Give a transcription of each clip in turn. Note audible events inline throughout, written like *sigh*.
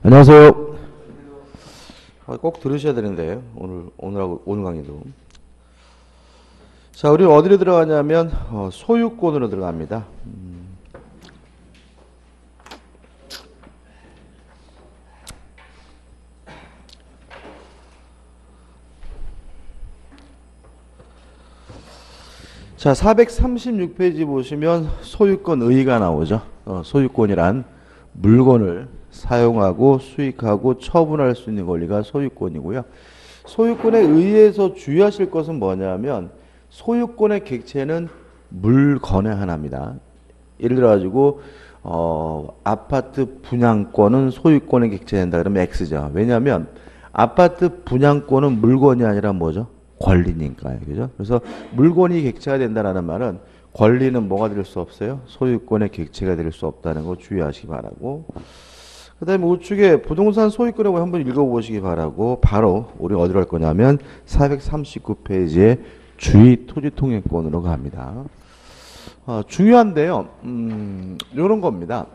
안녕하세요. 아, 꼭 들으셔야 되는데 오늘 오늘하고 오늘 강의도. 자, 우리 어디로 들어가냐면 어, 소유권으로 들어갑니다. 음. 자, 436페이지 보시면 소유권 의의가 나오죠. 어, 소유권이란 물건을 사용하고 수익하고 처분할 수 있는 권리가 소유권이고요. 소유권에 의해서 주의하실 것은 뭐냐면 소유권의 객체는 물건의 하나입니다. 예를 들어 가지고 어, 아파트 분양권은 소유권의 객체된다 그러면 X죠. 왜냐하면 아파트 분양권은 물건이 아니라 뭐죠? 권리니까요. 그죠? 그래서 물건이 객체가 된다는 말은 권리는 뭐가 될 수 없어요? 소유권의 객체가 될 수 없다는 거 주의하시기 바라고. 그 다음에 우측에 부동산 소유권이라고 한번 읽어보시기 바라고 바로 우리 어디로 갈 거냐면 439페이지에 주의 토지통행권으로 갑니다. 어, 중요한데요. 음, 요런 겁니다.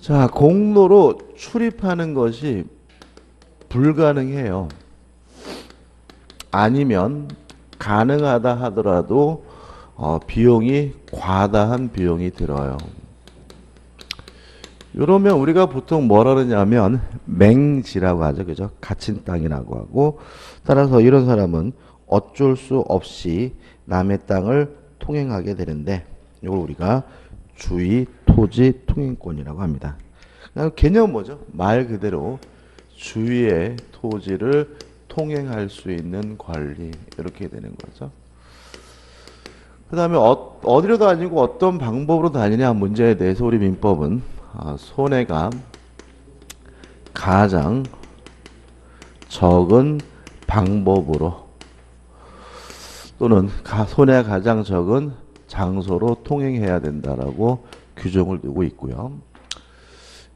자, 공로로 출입하는 것이 불가능해요. 아니면 가능하다 하더라도 어, 비용이 과다한 비용이 들어요. 이러면 우리가 보통 뭐라 그러냐면 맹지라고 하죠. 그죠? 갇힌 땅이라고 하고 따라서 이런 사람은 어쩔 수 없이 남의 땅을 통행하게 되는데 이걸 우리가 주의 토지 통행권이라고 합니다. 개념 뭐죠? 말 그대로 주위의 토지를 통행할 수 있는 관리 이렇게 되는 거죠. 그 다음에 어, 어디로 다니고 어떤 방법으로 다니냐 문제에 대해서 우리 민법은 아, 손해가 가장 적은 방법으로 또는 가, 손해가 가장 적은 장소로 통행해야 된다라고 규정을 두고 있고요.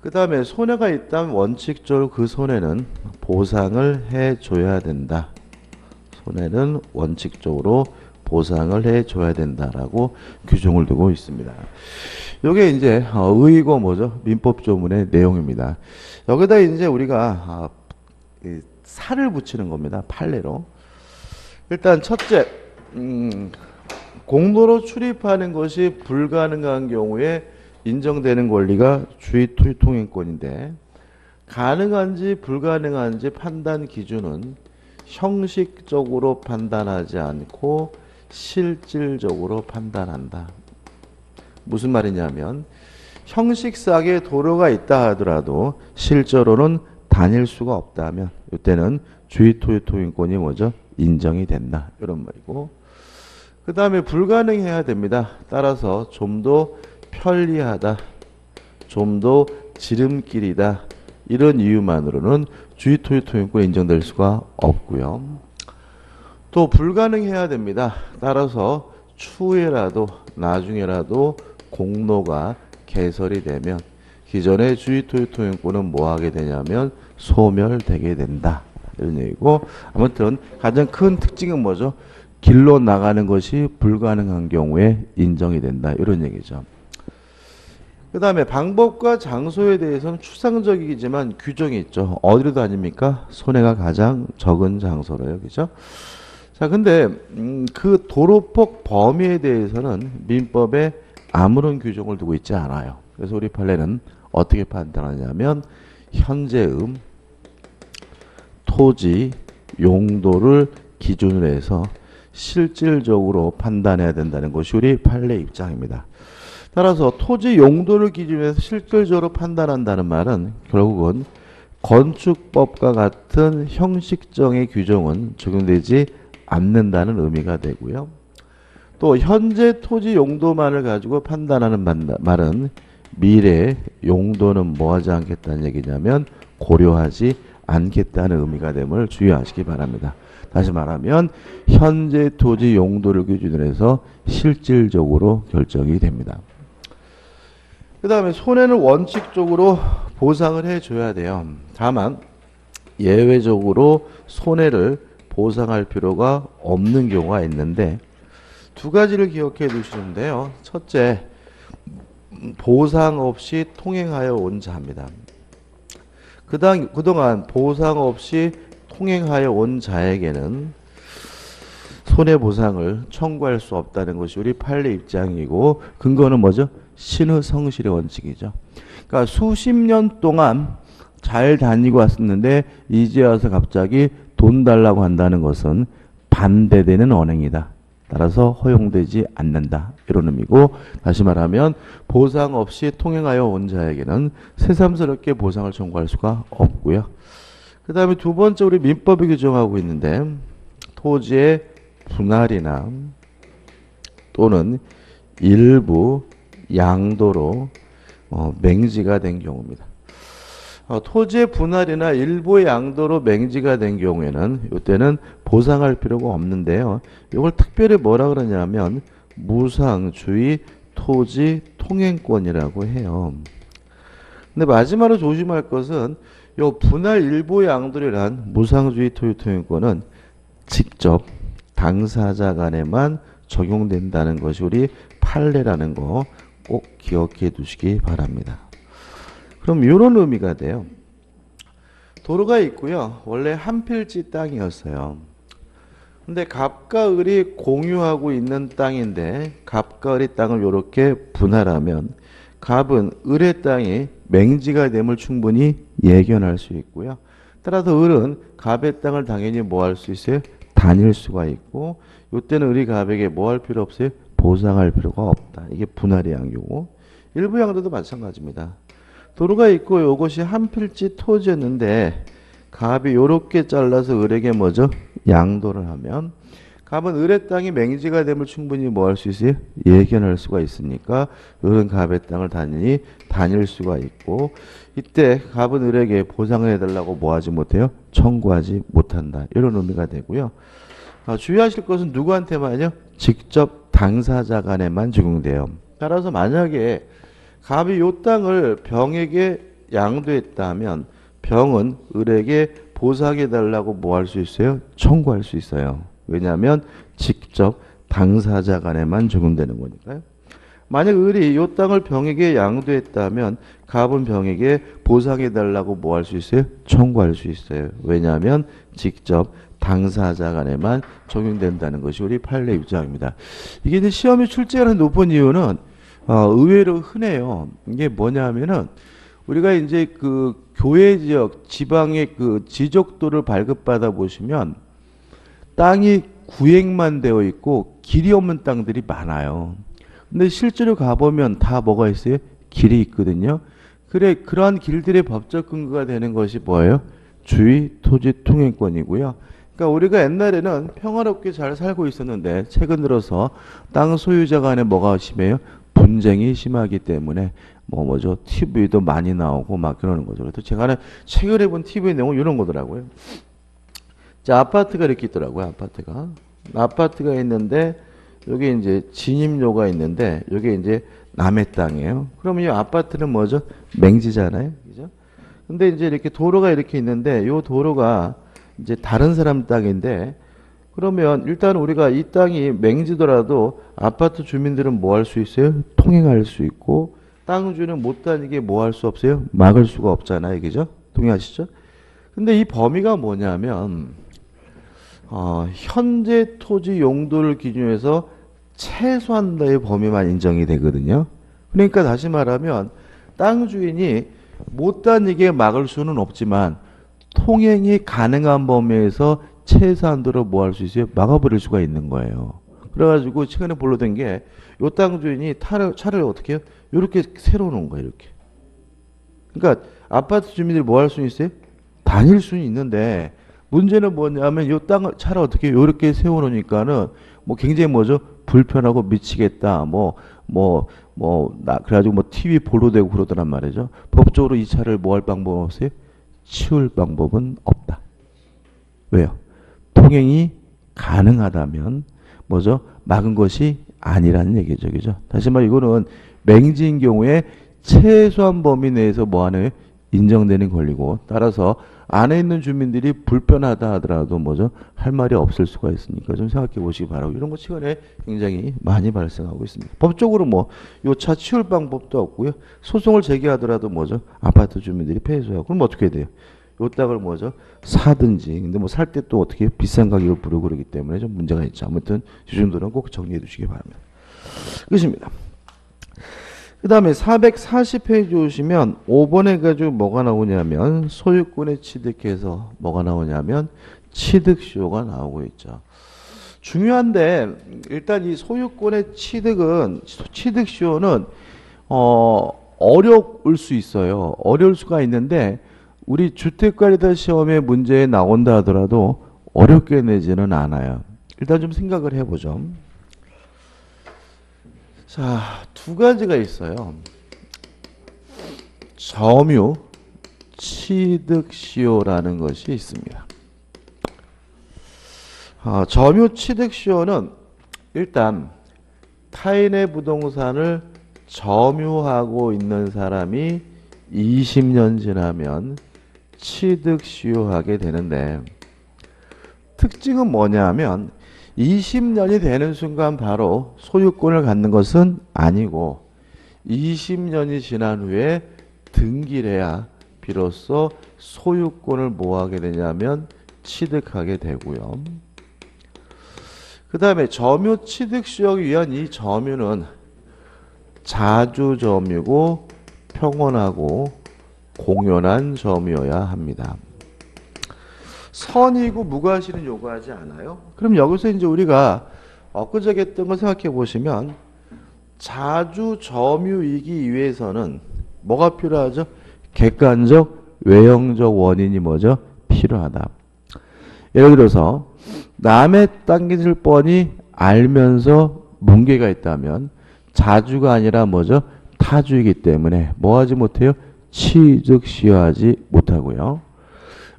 그 다음에 손해가 있다면 원칙적으로 그 손해는 보상을 해줘야 된다. 손해는 원칙적으로 보상을 해줘야 된다라고 규정을 두고 있습니다. 이게 이제 어, 의의고 뭐죠? 민법 조문의 내용입니다. 여기다 이제 우리가 아, 살을 붙이는 겁니다. 판례로. 일단 첫째, 음, 공로로 출입하는 것이 불가능한 경우에 인정되는 권리가 주의 통행권인데 가능한지 불가능한지 판단 기준은 형식적으로 판단하지 않고 실질적으로 판단한다. 무슨 말이냐면 형식상의 도로가 있다 하더라도 실제로는 다닐 수가 없다면 이때는 주의 토유토인권이 뭐죠? 인정이 된다. 이런 말이고 그 다음에 불가능해야 됩니다. 따라서 좀 더 편리하다. 좀 더 지름길이다. 이런 이유만으로는 주의 토지 통행권 인정될 수가 없고요. 또 불가능해야 됩니다. 따라서 추후에라도 나중에라도 공로가 개설이 되면 기존의 주의 토지 통행권은 뭐 하게 되냐면 소멸되게 된다. 이런 얘기고 아무튼 가장 큰 특징은 뭐죠? 길로 나가는 것이 불가능한 경우에 인정이 된다. 이런 얘기죠. 그 다음에 방법과 장소에 대해서는 추상적이지만 규정이 있죠. 어디로 다닙니까? 손해가 가장 적은 장소로요. 그죠? 자, 근데, 음, 그 도로폭 범위에 대해서는 민법에 아무런 규정을 두고 있지 않아요. 그래서 우리 판례는 어떻게 판단하냐면, 현재음, 토지, 용도를 기준으로 해서 실질적으로 판단해야 된다는 것이 우리 판례 입장입니다. 따라서 토지 용도를 기준으로 해서 실질적으로 판단한다는 말은 결국은 건축법과 같은 형식적의 규정은 적용되지 않는다는 의미가 되고요. 또 현재 토지 용도만을 가지고 판단하는 말은 미래 용도는 뭐하지 않겠다는 얘기냐면 고려하지 않겠다는 의미가 됨을 주의하시기 바랍니다. 다시 말하면 현재 토지 용도를 기준으로 해서 실질적으로 결정이 됩니다. 그 다음에 손해는 원칙적으로 보상을 해줘야 돼요. 다만 예외적으로 손해를 보상할 필요가 없는 경우가 있는데 두 가지를 기억해 두시는데요. 첫째, 보상 없이 통행하여 온 자입니다. 그당, 그동안 보상 없이 통행하여 온 자에게는 손해보상을 청구할 수 없다는 것이 우리 판례 입장이고 근거는 뭐죠? 신의 성실의 원칙이죠. 그러니까 수십 년 동안 잘 다니고 왔었는데 이제 와서 갑자기 돈 달라고 한다는 것은 반대되는 언행이다. 따라서 허용되지 않는다. 이런 의미고 다시 말하면 보상 없이 통행하여 온 자에게는 새삼스럽게 보상을 청구할 수가 없고요. 그 다음에 두 번째 우리 민법이 규정하고 있는데 토지의 분할이나 또는 일부 양도로 어, 맹지가 된 경우입니다. 어, 토지의 분할이나 일부 양도로 맹지가 된 경우에는 이때는 보상할 필요가 없는데요. 이걸 특별히 뭐라 그러냐면 무상주의 토지 통행권이라고 해요. 근데 마지막으로 조심할 것은 이 분할 일부 양도란 무상주의 토지 통행권은 직접 당사자 간에만 적용된다는 것이 우리 판례라는 거 꼭 기억해 두시기 바랍니다. 그럼 이런 의미가 돼요. 도로가 있고요. 원래 한 필지 땅이었어요. 근데 갑과 을이 공유하고 있는 땅인데 갑과 을의 땅을 이렇게 분할하면 갑은 을의 땅이 맹지가 됨을 충분히 예견할 수 있고요. 따라서 을은 갑의 땅을 당연히 뭐 할 수 있어요? 다닐 수가 있고 이때는 을이 갑에게 뭐 할 필요 없어요? 보상할 필요가 없다. 이게 분할의 양교고 일부 양도도 마찬가지입니다. 도로가 있고 이것이 한 필지 토지였는데 갑이 요렇게 잘라서 을에게 뭐죠? 양도를 하면 갑은 을의 땅이 맹지가 됨을 충분히 뭐 할 수 있어요? 예견할 수가 있으니까 을은 갑의 땅을 다니니 다닐 수가 있고 이때 갑은 을에게 보상을 해달라고 뭐 하지 못해요? 청구하지 못한다. 이런 의미가 되고요. 아, 주의하실 것은 누구한테만요? 직접 당사자 간에만 적용돼요. 따라서 만약에 갑이 요 땅을 병에게 양도했다면 병은 을에게 보상해 달라고 뭐 할 수 있어요? 청구할 수 있어요. 왜냐하면 직접 당사자 간에만 적용되는 거니까요. 만약 을이 요 땅을 병에게 양도했다면 갑은 병에게 보상해 달라고 뭐 할 수 있어요? 청구할 수 있어요. 왜냐하면 직접 당사자 간에만 적용된다는 것이 우리 판례 입장입니다. 이게 이제 시험에 출제하는 높은 이유는 어, 의외로 흔해요. 이게 뭐냐면은 우리가 이제 그 교회 지역, 지방의 그 지적도를 발급받아 보시면 땅이 구획만 되어 있고 길이 없는 땅들이 많아요. 근데 실제로 가보면 다 뭐가 있어요? 길이 있거든요. 그래, 그러한 길들의 법적 근거가 되는 것이 뭐예요? 주의 토지 통행권이고요. 그러니까 우리가 옛날에는 평화롭게 잘 살고 있었는데 최근 들어서 땅 소유자 간에 뭐가 심해요? 분쟁이 심하기 때문에 뭐 뭐죠 TV도 많이 나오고 막 그러는 거죠. 그래서 제가 최근에 본 TV 내용은 이런 거더라고요. 자 아파트가 이렇게 있더라고요. 아파트가 아파트가 있는데 여기 이제 진입로가 있는데 여기 이제 남의 땅이에요. 그러면 이 아파트는 뭐죠? 맹지잖아요. 그죠? 근데 이제 이렇게 도로가 이렇게 있는데 이 도로가 이제 다른 사람 땅인데 그러면 일단 우리가 이 땅이 맹지더라도 아파트 주민들은 뭐 할 수 있어요? 통행할 수 있고 땅주는 못 다니게 뭐 할 수 없어요? 막을 수가 없잖아요. 그죠? 동의하시죠? 근데 이 범위가 뭐냐면 어, 현재 토지 용도를 기준으로 해서 최소한도의 범위만 인정이 되거든요. 그러니까 다시 말하면 땅 주인이 못 다니게 막을 수는 없지만 통행이 가능한 범위에서 최소한도로 뭐 할 수 있어요? 막아버릴 수가 있는 거예요. 그래가지고 최근에 본로된 게 요 땅 주인이 차를, 차를 어떻게 해요? 이렇게 세워 놓은 거예요. 이렇게. 그러니까 아파트 주민들이 뭐 할 수 있어요? 다닐 수는 있는데 문제는 뭐냐면 요 땅을 차를 어떻게 이렇게 세워 놓으니까는 뭐 굉장히 뭐죠? 불편하고 미치겠다. 뭐 뭐 뭐 나 그래가지고 뭐 TV 보로 되고 그러더란 말이죠. 법적으로 이 차를 뭐 할 방법 없어요? 치울 방법은 없다. 왜요? 통행이 가능하다면 뭐죠? 막은 것이 아니라는 얘기죠. 그죠? 다시 말해 이거는 맹지인 경우에 최소한 범위 내에서 뭐 하는 인정되는 권리고 따라서 안에 있는 주민들이 불편하다 하더라도 뭐죠? 할 말이 없을 수가 있으니까 좀 생각해 보시기 바라고 이런 것 시간에 굉장히 많이 발생하고 있습니다. 법적으로 뭐 요 차 치울 방법도 없고요. 소송을 제기하더라도 뭐죠? 아파트 주민들이 패소하고 그럼 어떻게 해야 돼요? 요 땅을 뭐죠? 사든지. 근데 뭐 살 때 또 어떻게 비싼 가격을 부르고 그러기 때문에 좀 문제가 있죠. 아무튼 이 정도는 꼭 정리해 두시기 바랍니다. 끝입니다. 그 다음에 440페이지 오시면 5번에 가지고 뭐가 나오냐면 소유권에 취득해서 뭐가 나오냐면 취득시효가 나오고 있죠. 중요한데 일단 이 소유권의 취득은 취득시효는 어 어려울 수 있어요. 어려울 수가 있는데 우리 주택관리사 시험에 문제에 나온다 하더라도 어렵게 내지는 않아요. 일단 좀 생각을 해보죠. 자, 두 가지가 있어요. 점유 취득시효라는 것이 있습니다. 어, 점유 취득시효는 일단 타인의 부동산을 점유하고 있는 사람이 20년 지나면 취득시효하게 되는데 특징은 뭐냐면 20년이 되는 순간 바로 소유권을 갖는 것은 아니고 20년이 지난 후에 등기를 해야 비로소 소유권을 뭐 하게 되냐면 취득하게 되고요. 그 다음에 점유 취득 시효를 위한 이 점유는 자주 점유고 평온하고 공연한 점유여야 합니다. 선이고 무과실은 요구하지 않아요. 그럼 여기서 이제 우리가 엊그저께 했던 거 생각해 보시면 자주 점유이기 위해서는 뭐가 필요하죠? 객관적 외형적 원인이 뭐죠? 필요하다. 예를 들어서 남의 땅깃을 뻔히 알면서 문제가 있다면 자주가 아니라 뭐죠? 타주이기 때문에 뭐 하지 못해요? 취득시효하지 못하고요.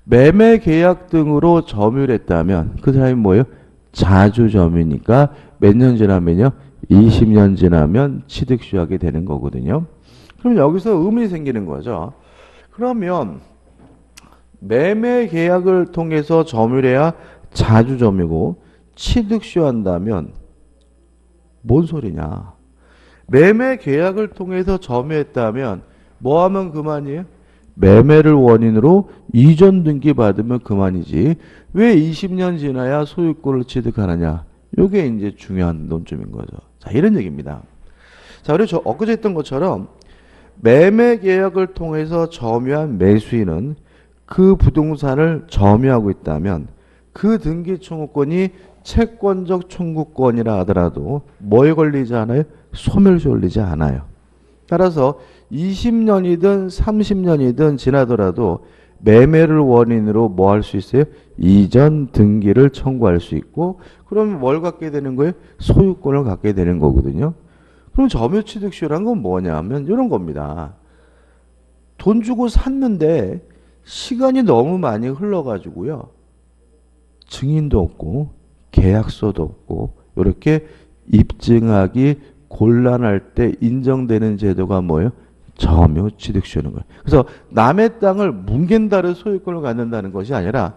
매매 계약 등으로 점유를 했다면 그 사람이 뭐예요? 자주 점유니까 몇 년 지나면요? 20년 지나면 취득시효하게 되는 거거든요. 그럼 여기서 의문이 생기는 거죠. 그러면 매매 계약을 통해서 점유해야 자주 점유고 취득시효한다면 뭔 소리냐? 매매 계약을 통해서 점유했다면 뭐 하면 그만이에요? 매매를 원인으로 이전 등기 받으면 그만이지. 왜 20년 지나야 소유권을 취득하느냐? 이게 이제 중요한 논점인 거죠. 자, 이런 얘기입니다. 자, 우리 저 엊그제 했던 것처럼 매매 계약을 통해서 점유한 매수인은 그 부동산을 점유하고 있다면 그 등기 청구권이 채권적 청구권이라 하더라도 뭐에 걸리지 않아요? 소멸시 걸리지 않아요. 따라서 20년이든 30년이든 지나더라도 매매를 원인으로 뭐 할 수 있어요? 이전 등기를 청구할 수 있고 그러면 뭘 갖게 되는 거예요? 소유권을 갖게 되는 거거든요. 그럼 점유취득시효란 건 뭐냐면 이런 겁니다. 돈 주고 샀는데 시간이 너무 많이 흘러가지고요. 증인도 없고 계약서도 없고 이렇게 입증하기 곤란할 때 인정되는 제도가 뭐예요? 점유 취득시효는 거예요. 그래서 남의 땅을 뭉갠다를 소유권을 갖는다는 것이 아니라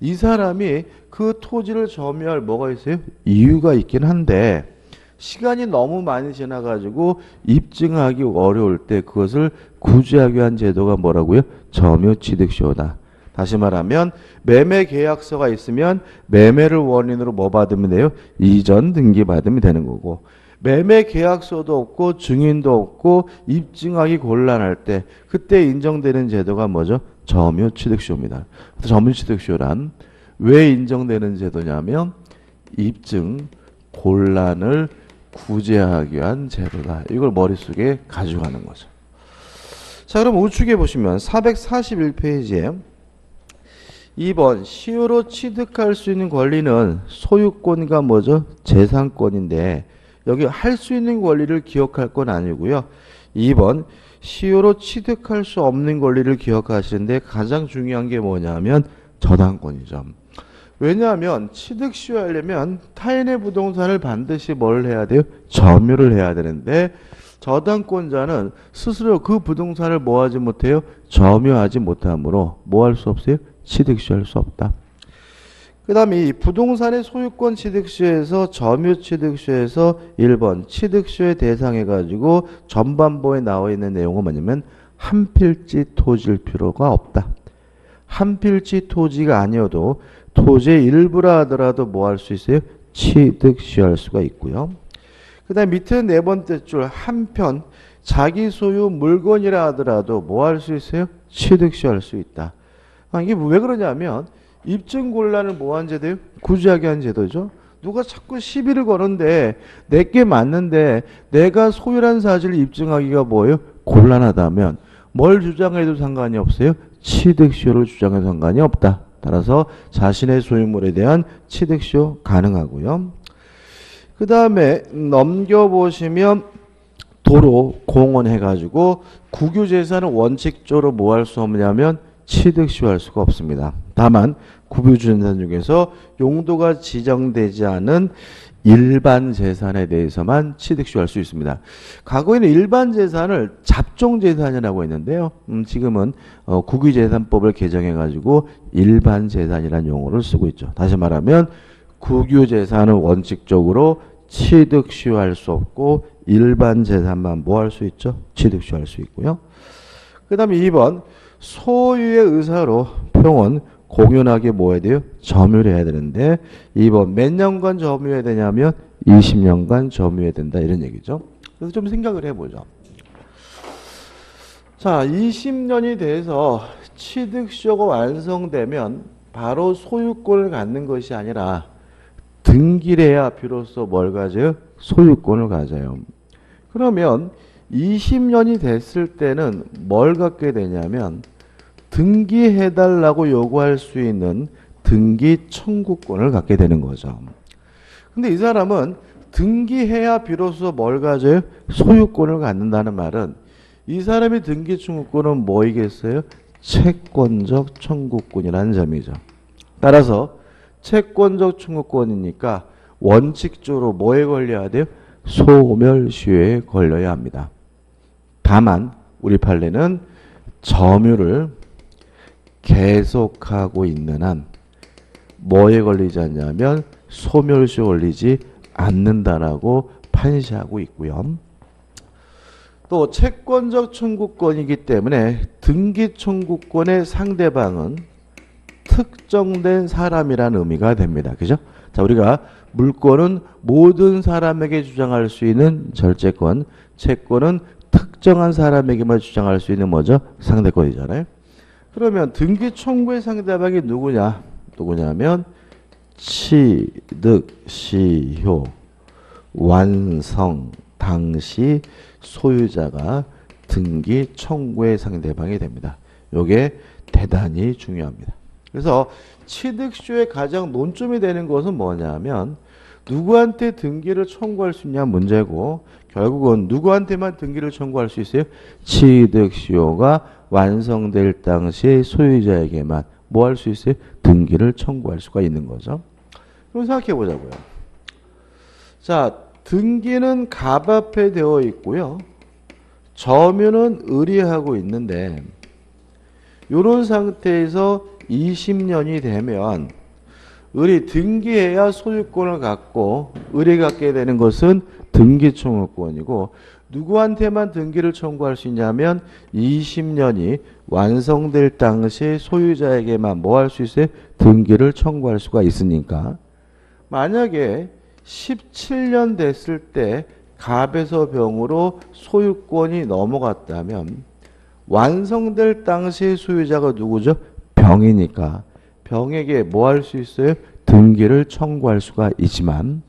이 사람이 그 토지를 점유할 뭐가 있어요? 이유가 있긴 한데 시간이 너무 많이 지나가지고 입증하기 어려울 때 그것을 구제하기 위한 제도가 뭐라고요? 점유 취득시효다. 다시 말하면 매매 계약서가 있으면 매매를 원인으로 뭐 받으면 돼요? 이전 등기 받으면 되는 거고 매매 계약서도 없고 증인도 없고 입증하기 곤란할 때 그때 인정되는 제도가 뭐죠? 점유 취득시효입니다. 점유 취득시효란 왜 인정되는 제도냐면 입증 곤란을 구제하기 위한 제도다. 이걸 머릿속에 가져가는 거죠. 자, 그럼 우측에 보시면 441페이지에 2번 시효로 취득할 수 있는 권리는 소유권과 뭐죠? 재산권인데 여기 할 수 있는 권리를 기억할 건 아니고요. 2번 시효로 취득할 수 없는 권리를 기억하시는데 가장 중요한 게 뭐냐면 저당권이죠. 왜냐하면 취득 시효하려면 타인의 부동산을 반드시 뭘 해야 돼요? 점유를 해야 되는데 저당권자는 스스로 그 부동산을 뭐 하지 못해요? 점유하지 못하므로 뭐 할 수 없어요? 취득시할 수 없다. 그 다음에 이 부동산의 소유권 취득시에서 점유 취득시에서 1번 취득시에 대상해가지고 전반부에 나와 있는 내용은 뭐냐면 한 필지 토지일 필요가 없다. 한 필지 토지가 아니어도 토지의 일부라 하더라도 뭐 할 수 있어요? 취득시할 수가 있고요. 그 다음 밑에 네 번째 줄 한편 자기 소유 물건이라 하더라도 뭐 할 수 있어요? 취득시할 수 있다. 아, 이게 왜 그러냐면 입증 곤란을 뭐 한 제도요? 구제하게 한 제도죠. 누가 자꾸 시비를 거는데 내게 맞는데 내가 소유란 사실을 입증하기가 뭐예요? 곤란하다면 뭘 주장해도 상관이 없어요? 취득시효를 주장해도 상관이 없다. 따라서 자신의 소유물에 대한 취득시효 가능하고요. 그 다음에 넘겨보시면 도로, 공원 해가지고 국유재산을 원칙적으로 뭐 할 수 없냐면 취득시효할 수가 없습니다. 다만 국유재산 중에서 용도가 지정되지 않은 일반 재산에 대해서만 취득시효할 수 있습니다. 과거에는 일반 재산을 잡종 재산이라고 했는데요. 음, 지금은 어, 국유재산법을 개정해가지고 일반 재산이라는 용어를 쓰고 있죠. 다시 말하면 국유재산은 원칙적으로 취득시효할 수 없고 일반 재산만 뭐 할 수 있죠? 취득시효할 수 있고요. 그 다음에 2번 소유의 의사로 평은 공연하게 뭐 해야 돼요? 점유를 해야 되는데 2번 몇 년간 점유해야 되냐면 20년간 점유해야 된다 이런 얘기죠. 그래서 좀 생각을 해보죠. 자 20년이 돼서 취득시효가 완성되면 바로 소유권을 갖는 것이 아니라 등기를 해야 비로소 뭘 가져요? 소유권을 가져요. 그러면 20년이 됐을 때는 뭘 갖게 되냐면 등기해달라고 요구할 수 있는 등기 청구권을 갖게 되는 거죠. 근데 이 사람은 등기해야 비로소 뭘 가져요? 소유권을 갖는다는 말은 이 사람이 등기 청구권은 뭐이겠어요? 채권적 청구권이라는 점이죠. 따라서 채권적 청구권이니까 원칙적으로 뭐에 걸려야 돼요? 소멸시효에 걸려야 합니다. 다만 우리 판례는 점유를 계속하고 있는 한 뭐에 걸리지 않냐면 소멸시효 걸리지 않는다라고 판시하고 있고요. 또 채권적 청구권이기 때문에 등기 청구권의 상대방은 특정된 사람이라는 의미가 됩니다. 그죠? 자, 우리가 물권은 모든 사람에게 주장할 수 있는 절제권, 채권은 특정한 사람에게만 주장할 수 있는 뭐죠? 상대권이잖아요. 그러면 등기 청구의 상대방이 누구냐? 누구냐면 취득 시효 완성 당시 소유자가 등기 청구의 상대방이 됩니다. 요게 대단히 중요합니다. 그래서 취득시효의 가장 논점이 되는 것은 뭐냐면 누구한테 등기를 청구할 수 있냐 문제고 결국은 누구한테만 등기를 청구할 수 있어요? 취득시효가 완성될 당시 소유자에게만 뭐 할 수 있어요? 등기를 청구할 수가 있는 거죠. 그럼 생각해 보자고요. 자, 등기는 갑앞에 되어 있고요. 점유는 의리하고 있는데 이런 상태에서 20년이 되면 을이 등기해야 소유권을 갖고 을이 갖게 되는 것은 등기청구권이고 누구한테만 등기를 청구할 수 있냐면 20년이 완성될 당시 소유자에게만 뭐 할 수 있어요? 등기를 청구할 수가 있으니까 만약에 17년 됐을 때 갑에서 병으로 소유권이 넘어갔다면 완성될 당시 소유자가 누구죠? 병이니까 병에게 뭐 할 수 있어요? 등기를 청구할 수가 있지만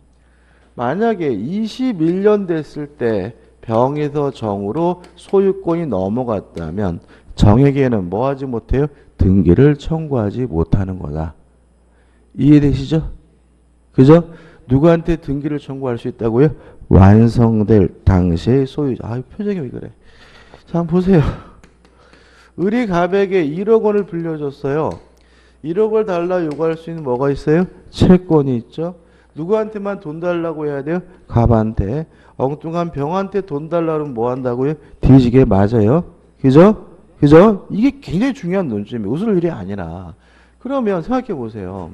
만약에 21년 됐을 때 병에서 정으로 소유권이 넘어갔다면 정에게는 뭐 하지 못해요? 등기를 청구하지 못하는 거다. 이해되시죠? 그죠? 누구한테 등기를 청구할 수 있다고요? 완성될 당시의 소유자. 아, 표정이 왜 그래? 자, 보세요. 을이 갑에게 1억 원을 빌려줬어요. 1억을 달라 요구할 수 있는 뭐가 있어요? 채권이 있죠. 누구한테만 돈 달라고 해야 돼요? 갑한테. 엉뚱한 병한테 돈 달라면 뭐 한다고요? 뒤지게 맞아요. 그죠? 그죠? 이게 굉장히 중요한 논점이에요. 웃을 일이 아니라. 그러면 생각해 보세요.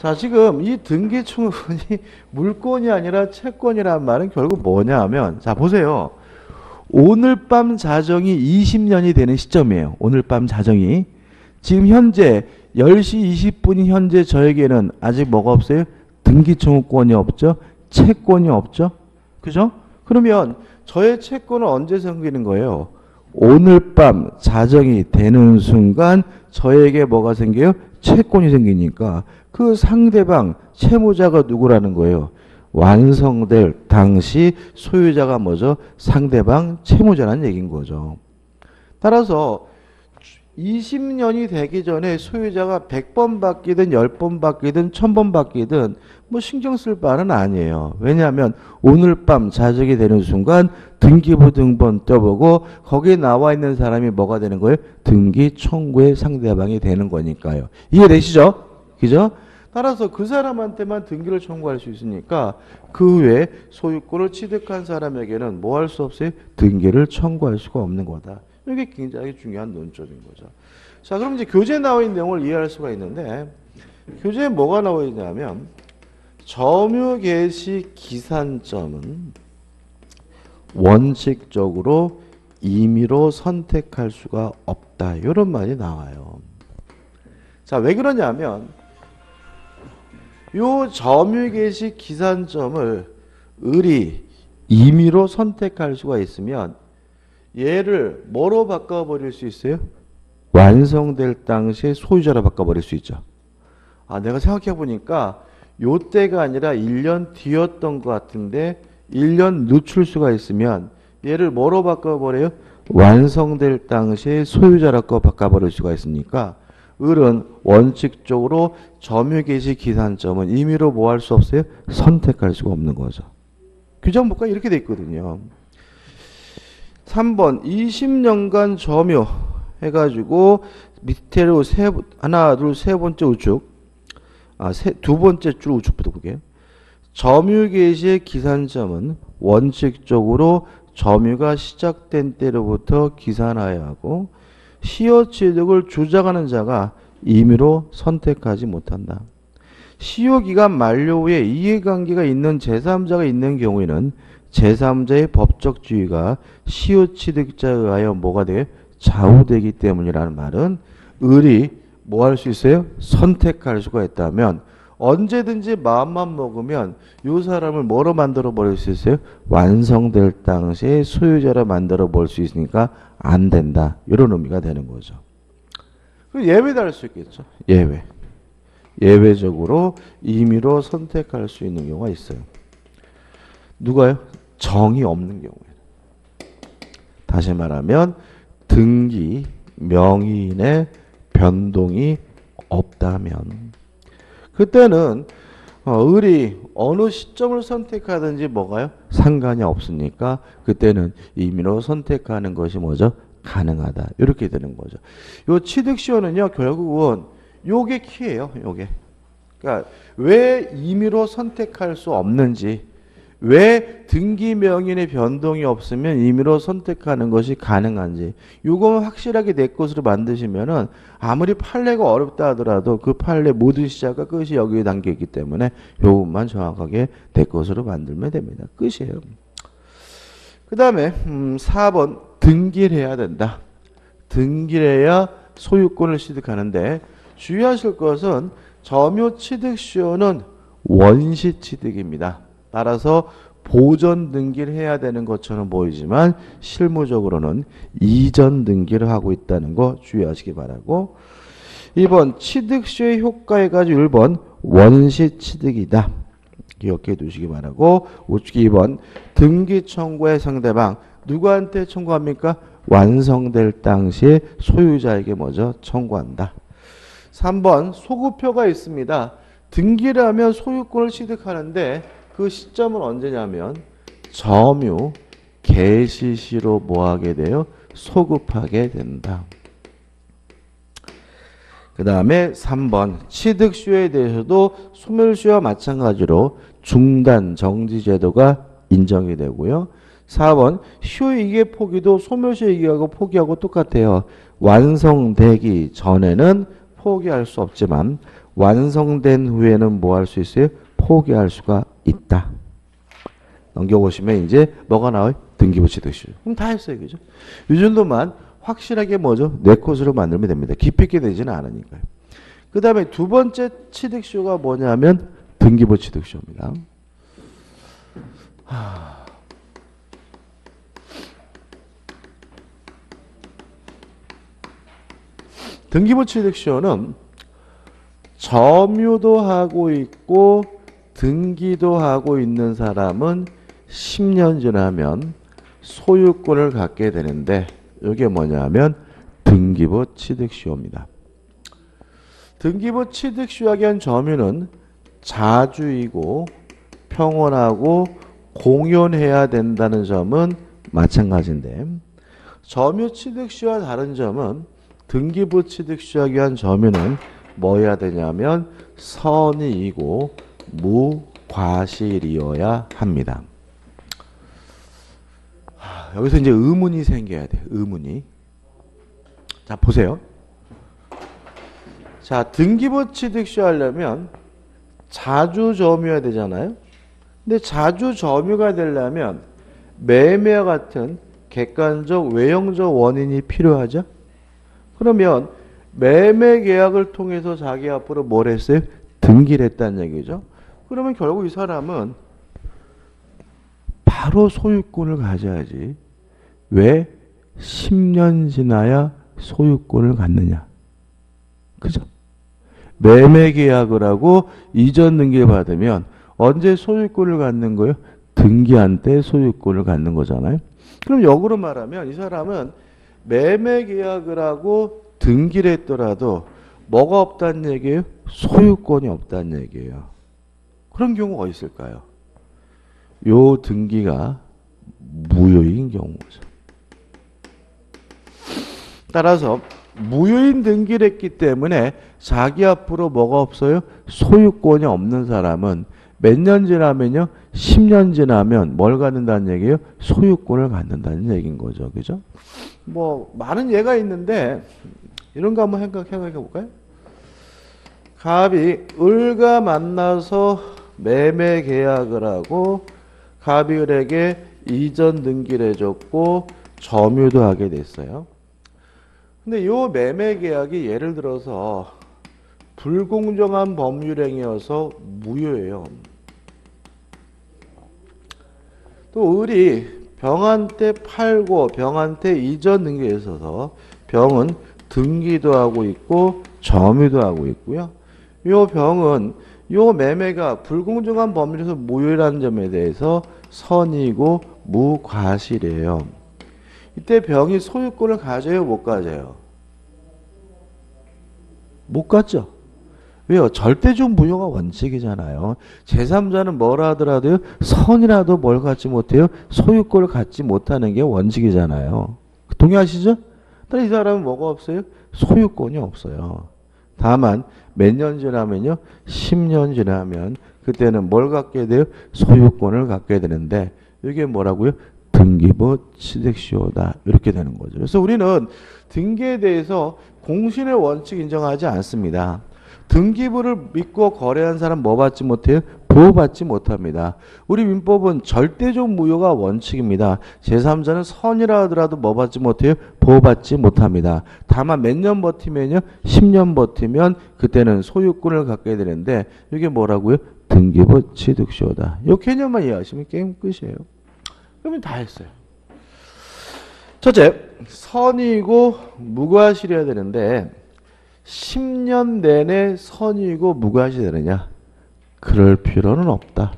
자, 지금 이 등기청구권이 *laughs* 물권이 아니라 채권이란 말은 결국 뭐냐 하면, 자, 보세요. 오늘 밤 자정이 20년이 되는 시점이에요. 오늘 밤 자정이. 지금 현재 10시 20분인 현재 저에게는 아직 뭐가 없어요? 등기청구권이 없죠? 채권이 없죠? 그죠? 그러면 저의 채권은 언제 생기는 거예요? 오늘 밤 자정이 되는 순간 저에게 뭐가 생겨요? 채권이 생기니까 그 상대방 채무자가 누구라는 거예요? 완성될 당시 소유자가 뭐죠? 상대방 채무자라는 얘기인 거죠. 따라서 20년이 되기 전에 소유자가 100번 바뀌든 10번 바뀌든 1000번 바뀌든 뭐 신경 쓸 바는 아니에요. 왜냐하면 오늘 밤 자적이 되는 순간 등기부 등본 떠보고 거기에 나와 있는 사람이 뭐가 되는 거예요? 등기 청구의 상대방이 되는 거니까요. 이해되시죠? 그죠? 따라서 그 사람한테만 등기를 청구할 수 있으니까 그 외에 소유권을 취득한 사람에게는 뭐 할 수 없어요? 등기를 청구할 수가 없는 거다. 이게 굉장히 중요한 논점인 거죠. 자, 그럼 이제 교재에 나와 있는 내용을 이해할 수가 있는데 교재에 뭐가 나와 있냐면 점유 개시 기산점은 원칙적으로 임의로 선택할 수가 없다. 이런 말이 나와요. 자, 왜 그러냐면 요 점유 개시 기산점을 을이 임의로 선택할 수가 있으면 얘를 뭐로 바꿔버릴 수 있어요? 완성될 당시에 소유자로 바꿔버릴 수 있죠. 아, 내가 생각해 보니까 요 때가 아니라 1년 뒤였던 것 같은데 1년 늦출 수가 있으면 얘를 뭐로 바꿔버려요? 완성될 당시에 소유자라고 바꿔버릴 수가 있으니까 을은 원칙적으로 점유개시 기산점은 임의로 뭐 할 수 없어요? 선택할 수가 없는 거죠. 규정법과 이렇게 돼 있거든요. 3번 20년간 점유 해가지고 밑에로 세 하나 둘 세 번째 우측 아두 번째 줄 우측부터 볼게요. 점유 개시의 기산점은 원칙적으로 점유가 시작된 때로부터 기산하여야 하고 시효 취득을 주장하는 자가 임의로 선택하지 못한다. 시효 기간 만료 후에 이해관계가 있는 제3자가 있는 경우에는 제3자의 법적 지위가 시효 취득자에 의하여 뭐가 돼? 좌우되기 때문이라는 말은 을이 뭐 할 수 있어요? 선택할 수가 있다면 언제든지 마음만 먹으면 이 사람을 뭐로 만들어 버릴 수 있어요? 완성될 당시에 소유자로 만들어 볼 수 있으니까 안 된다. 이런 의미가 되는 거죠. 예외도 할 수 있겠죠. 예외. 예외적으로 임의로 선택할 수 있는 경우가 있어요. 누가요? 정이 없는 경우에. 다시 말하면 등기 명의인의 변동이 없다면 그때는 어, 을이 어느 시점을 선택하든지 뭐가요? 상관이 없으니까 그때는 임의로 선택하는 것이 뭐죠? 가능하다. 이렇게 되는 거죠. 요 취득시효는요, 결국은 요게 키예요, 요게. 그러니까 왜 임의로 선택할 수 없는지 왜 등기 명인의 변동이 없으면 임의로 선택하는 것이 가능한지 이거 확실하게 내 것으로 만드시면은 아무리 판례가 어렵다 하더라도 그 판례 모든 시작과 끝이 여기에 담겨 있기 때문에 요것만 정확하게 내 것으로 만들면 됩니다. 끝이에요. 그 다음에 음, 4번 등기를 해야 된다. 등기를 해야 소유권을 취득하는데 주의하실 것은 점유 취득 시효는 원시 취득입니다. 따라서 보전 등기를 해야 되는 것처럼 보이지만 실무적으로는 이전 등기를 하고 있다는 거 주의하시기 바라고 2번 취득시의 효과에 가지고 1번 원시 취득이다. 기억해 두시기 바라고 우측 2번 등기 청구의 상대방 누구한테 청구합니까? 완성될 당시에 소유자에게 먼저 청구한다. 3번 소급표가 있습니다. 등기를 하면 소유권을 취득하는데 그 시점은 언제냐면 점유 개시시로 뭐하게 돼요? 소급하게 된다. 그 다음에 3번 취득시효에 대해서도 소멸시효와 마찬가지로 중단 정지 제도가 인정이 되고요. 4번 시효이계 포기도 소멸시효 이기하고 포기하고 똑같아요. 완성되기 전에는 포기할 수 없지만 완성된 후에는 뭐 할 수 있어요? 포기할 수가 있다. 넘겨보시면 이제 뭐가 나와요? 등기부 취득시. 그럼 다 했어요. 그죠? 이 정도만 확실하게 뭐죠? 내 것으로 만들면 됩니다. 깊이 있게 되지는 않으니까요. 그 다음에 두 번째 취득쇼가 뭐냐면 등기부 취득쇼입니다. 등기부 취득쇼는 점유도 하고 있고 등기도 하고 있는 사람은 10년 지나면 소유권을 갖게 되는데 이게 뭐냐면 등기부 취득시효입니다. 등기부 취득시효하게 한 점유는 자주이고 평온하고 공연해야 된다는 점은 마찬가지인데 점유 취득시와 다른 점은 등기부 취득시하기 한 점유는 뭐 해야 되냐면 선의이고 무과실이어야 합니다. 여기서 이제 의문이 생겨야 돼. 의문이. 자, 보세요. 자, 등기부 취득시 하려면 자주 점유해야 되잖아요. 근데 자주 점유가 되려면 매매와 같은 객관적 외형적 원인이 필요하죠. 그러면 매매 계약을 통해서 자기 앞으로 뭘 했어요? 등기를 했다는 얘기죠. 그러면 결국 이 사람은 바로 소유권을 가져야지. 왜 10년 지나야 소유권을 갖느냐. 그죠? 매매 계약을 하고 이전 등기를 받으면 언제 소유권을 갖는 거예요? 등기한 때 소유권을 갖는 거잖아요. 그럼 역으로 말하면 이 사람은 매매 계약을 하고 등기를 했더라도 뭐가 없다는 얘기예요? 소유권이 없다는 얘기예요. 그런 경우가 있을까요? 요 등기가 무효인 경우죠. 따라서 무효인 등기를 했기 때문에 자기 앞으로 뭐가 없어요? 소유권이 없는 사람은 몇 년 지나면요? 10년 지나면 뭘 갖는다는 얘기예요? 소유권을 갖는다는 얘기인 거죠. 그죠? 뭐 많은 예가 있는데 이런 거 한번 생각해 볼까요? 갑이 을과 만나서 매매 계약을 하고 갑이 을에게 이전 등기를 해줬고 점유도 하게 됐어요. 근데 이 매매 계약이 예를 들어서 불공정한 법률행위여서 무효예요. 또 을이 병한테 팔고 병한테 이전 등기에 있어서 병은 등기도 하고 있고 점유도 하고 있고요. 요 병은 요 매매가 불공정한 법률에서 무효라는 점에 대해서 선이고 무과실이에요. 이때 병이 소유권을 가져요, 못 가져요? 못 갖죠. 왜요? 절대적 무효가 원칙이잖아요. 제3자는 뭐라 하더라도요, 선이라도 뭘 갖지 못해요? 소유권을 갖지 못하는 게 원칙이잖아요. 동의하시죠? 이 사람은 뭐가 없어요? 소유권이 없어요. 다만 몇 년 지나면요? 10년 지나면 그때는 뭘 갖게 돼요? 소유권을 갖게 되는데 이게 뭐라고요? 등기부 취득시효다 이렇게 되는 거죠. 그래서 우리는 등기에 대해서 공신의 원칙 인정하지 않습니다. 등기부를 믿고 거래한 사람 뭐 받지 못해요? 보호받지 못합니다. 우리 민법은 절대적 무효가 원칙입니다. 제3자는 선이라 하더라도 뭐 받지 못해요? 보호받지 못합니다. 다만 몇 년 버티면요? 10년 버티면 그때는 소유권을 갖게 되는데 이게 뭐라고요? 등기부 취득시효다. 이 개념만 이해하시면 게임 끝이에요. 그러면 다 했어요. 첫째, 선이고 무과실이어야 되는데 10년 내내 선이고 무과실이 되느냐? 그럴 필요는 없다.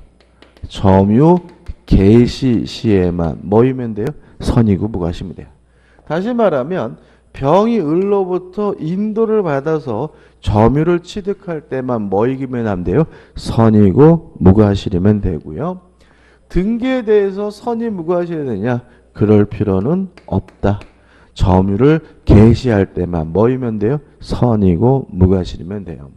점유 개시 시에만 뭐이면 돼요? 선이고 무과심이 돼요. 다시 말하면 병이 을로부터 인도를 받아서 점유를 취득할 때만 뭐이기면 안 돼요? 선이고 무과실이면 되고요. 등기에 대해서 선이 무과실이 되냐? 그럴 필요는 없다. 점유를 개시할 때만 뭐이면 돼요? 선이고 무과실이면 돼요.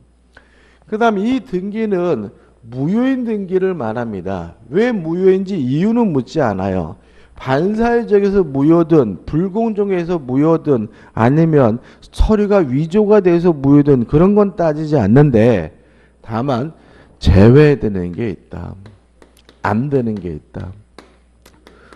그 다음 이 등기는 무효인 등기를 말합니다. 왜 무효인지 이유는 묻지 않아요. 반사회적에서 무효든 불공정에서 무효든 아니면 서류가 위조가 돼서 무효든 그런 건 따지지 않는데 다만 제외되는 게 있다. 안 되는 게 있다.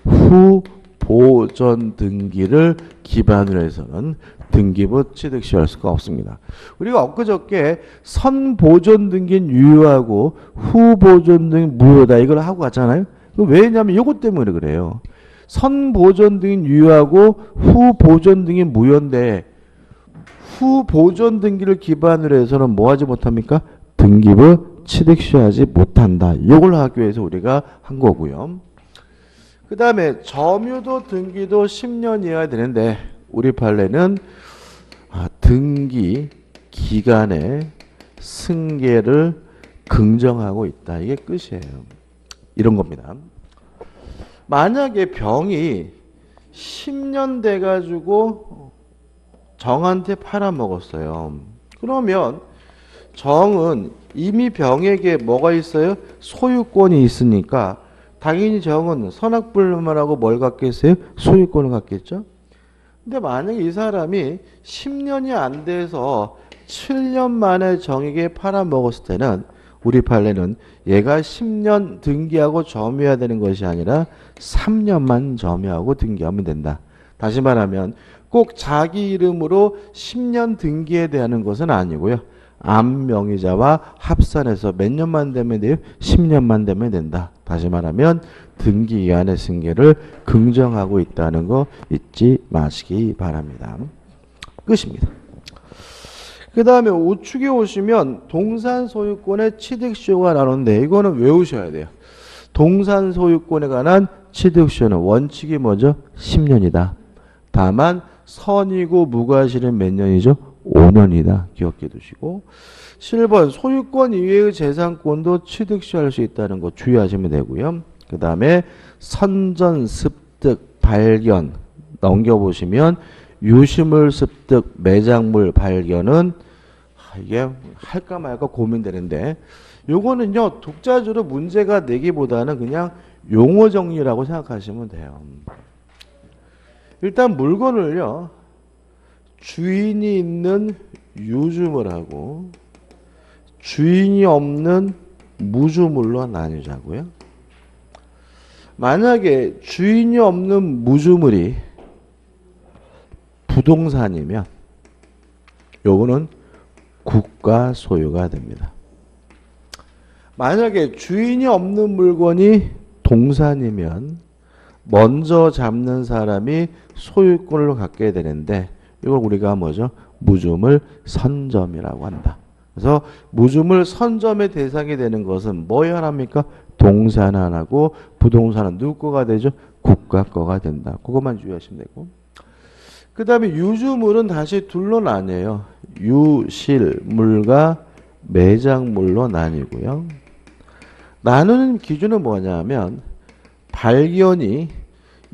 후 보전 등기를 기반으로 해서는 등기부 취득 시할 수가 없습니다. 우리가 엊그저께 선보존 등기는 유효하고 후보존 등 무효다 이걸 하고 갔잖아요. 왜냐하면 이것 때문에 그래요. 선보존 등은 유효하고 후보존 등이 무효인데 후보존 등기를 기반으로 해서는 뭐 하지 못합니까? 등기부 취득 시하지 못한다. 이걸 하기 위해서 우리가 한 거고요. 그 다음에 점유도 등기도 10년 이하 되는데 우리 판례는 아, 등기 기간의 승계를 긍정하고 있다. 이게 끝이에요. 이런 겁니다. 만약에 병이 10년 돼가지고 정한테 팔아먹었어요. 그러면 정은 이미 병에게 뭐가 있어요? 소유권이 있으니까 당연히 정은 선악불만하고 뭘 갖겠어요? 소유권을 갖겠죠. 근데 만약에 이 사람이 10년이 안 돼서 7년 만에 정에게 팔아먹었을 때는 우리 판례는 얘가 10년 등기하고 점유해야 되는 것이 아니라 3년만 점유하고 등기하면 된다. 다시 말하면 꼭 자기 이름으로 10년 등기에 대한 것은 아니고요. 암 명의자와 합산해서 몇 년만 되면 돼요? 10년만 되면 된다. 다시 말하면 등기기한의 승계를 긍정하고 있다는 거 잊지 마시기 바랍니다. 끝입니다. 그 다음에 우측에 오시면 동산 소유권의 취득시효가 나오는데 이거는 외우셔야 돼요. 동산 소유권에 관한 취득시효는 원칙이 뭐죠? 10년이다. 다만 선이고 무과실은 몇 년이죠? 5년이다. 기억해 두시고 7번 소유권 이외의 재산권도 취득 시할 수 있다는 거 주의하시면 되고요. 그 다음에 선전, 습득, 발견 넘겨보시면 유실물 습득, 매장물 발견은 이게 할까 말까 고민되는데 요거는요 독자적으로 문제가 내기보다는 그냥 용어 정리라고 생각하시면 돼요. 일단 물건을요 주인이 있는 유주물하고 주인이 없는 무주물로 나뉘자고요. 만약에 주인이 없는 무주물이 부동산이면 요거는 국가 소유가 됩니다. 만약에 주인이 없는 물건이 동산이면 먼저 잡는 사람이 소유권을 갖게 되는데 이걸 우리가 뭐죠? 무주물 선점이라고 한다. 그래서 무주물 선점의 대상이 되는 것은 뭐야 합니까? 동산 하나고 부동산은 누구 거가 되죠? 국가 거가 된다. 그것만 주의하시면 되고. 그 다음에 유주물은 다시 둘로 나뉘어요. 유실물과 매장물로 나뉘고요. 나누는 기준은 뭐냐면 발견이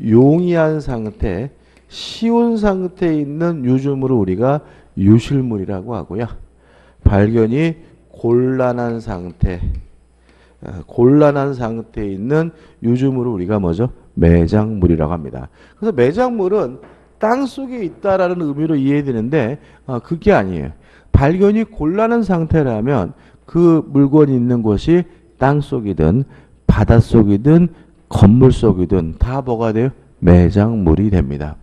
용이한 상태, 쉬운 상태에 있는 유주물을 우리가 유실물이라고 하고요. 발견이 곤란한 상태, 어, 곤란한 상태에 있는 유주물을 우리가 뭐죠? 매장물이라고 합니다. 그래서 매장물은 땅 속에 있다라는 의미로 이해되는데 어, 그게 아니에요. 발견이 곤란한 상태라면 그 물건이 있는 곳이 땅 속이든 바닷속이든 건물 속이든 다 뭐가 돼요? 매장물이 됩니다.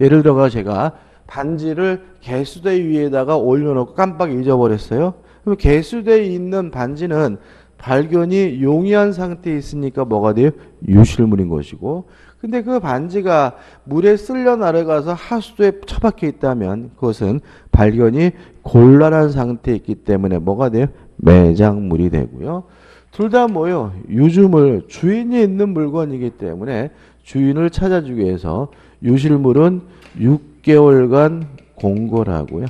예를 들어가 제가 반지를 개수대 위에다가 올려놓고 깜빡 잊어버렸어요. 그럼 개수대에 있는 반지는 발견이 용이한 상태에 있으니까 뭐가 돼요? 유실물인 것이고 근데 그 반지가 물에 쓸려 나려가서 하수도에 처박혀 있다면 그것은 발견이 곤란한 상태에 있기 때문에 뭐가 돼요? 매장물이 되고요. 둘 다 뭐요? 유주물, 주인이 있는 물건이기 때문에 주인을 찾아주기 위해서 유실물은 6개월간 공고를 하고요.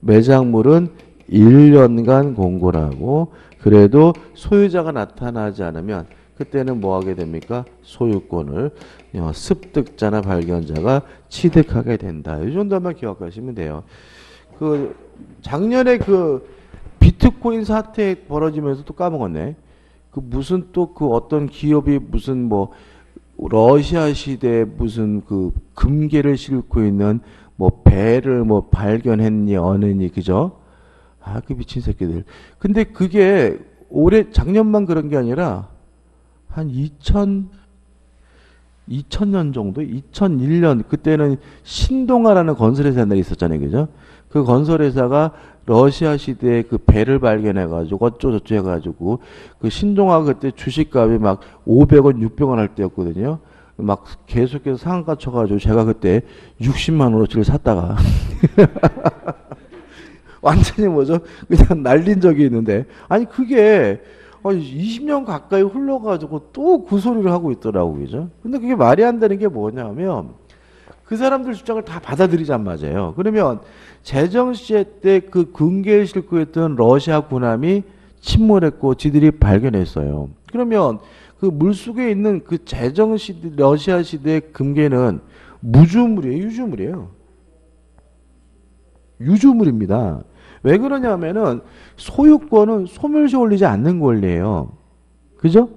매장물은 1년간 공고를 하고 그래도 소유자가 나타나지 않으면 그때는 뭐 하게 됩니까? 소유권을 어, 습득자나 발견자가 취득하게 된다. 이 정도만 기억하시면 돼요. 그 작년에 그 비트코인 사태 벌어지면서 또 까먹었네. 그 무슨 또 그 어떤 기업이 무슨 뭐 러시아 시대에 무슨 그 금괴를 싣고 있는 뭐 배를 뭐 발견했니 어느니 그죠? 아 그 미친 새끼들. 근데 그게 올해 작년만 그런 게 아니라 한 2000, 2000년 정도? 2001년 그때는 신동아라는 건설회사가 있었잖아요. 그죠? 그 건설회사가 러시아 시대에 그 배를 발견해 가지고 어쩌저쩌 해 가지고 그 신동아 그때 주식값이 막 500원, 600원 할 때였거든요. 막 계속해서 상한가 쳐 가지고 제가 그때 60만 원어치를 샀다가 *laughs* 완전히 뭐죠? 그냥 날린 적이 있는데 아니 그게 20년 가까이 흘러가지고 또 그 소리를 하고 있더라고 그죠? 근데 그게 말이 안 되는 게 뭐냐면 그 사람들 주장을 다 받아들이잔 말이에요. 그러면 재정 시대 때그 싣고 있던 러시아 군함이 침몰했고 지들이 발견했어요. 그러면 그 물속에 있는 그 재정 시대 러시아 시대 금괴는 무주물이에요, 유주물이에요. 유주물입니다. 왜 그러냐면은 소유권은 소멸시 올리지 않는 권리예요. 그죠?